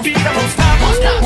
vira, mostrar, mostrar, mostrar